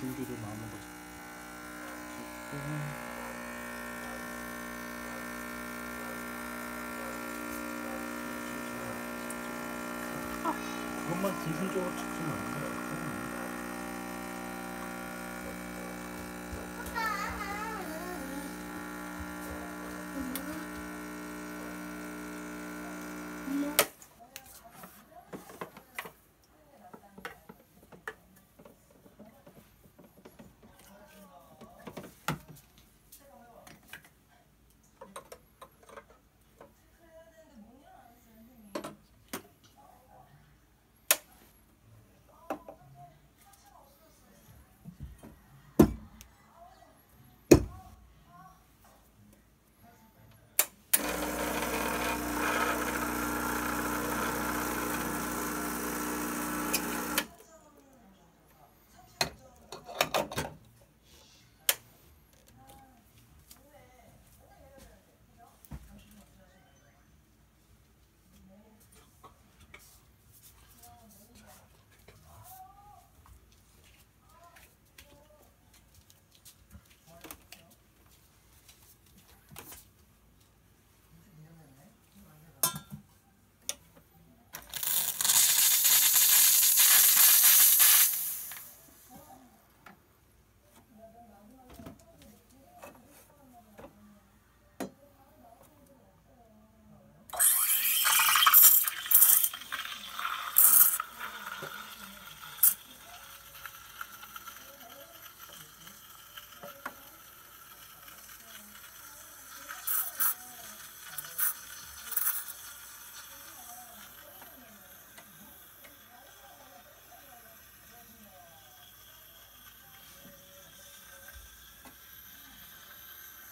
들기를 마음먹었어요. 그것만 기술적으로 찍지는 않아요. 엄마.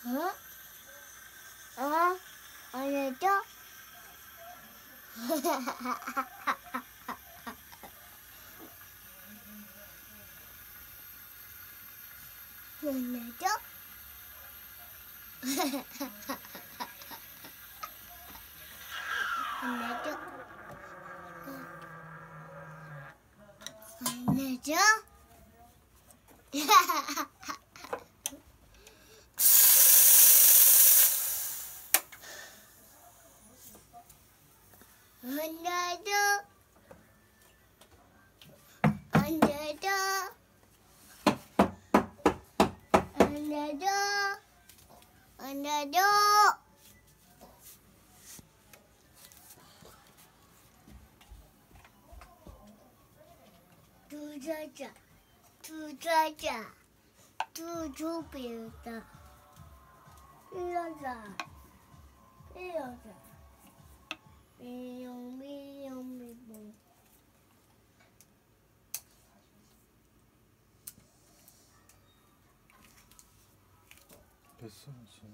ああれとねじゃ。だだあんだだトゥザチャトゥザチャトゥジョーピュータピラザピラザミヨミヨミボン 됐어 지금.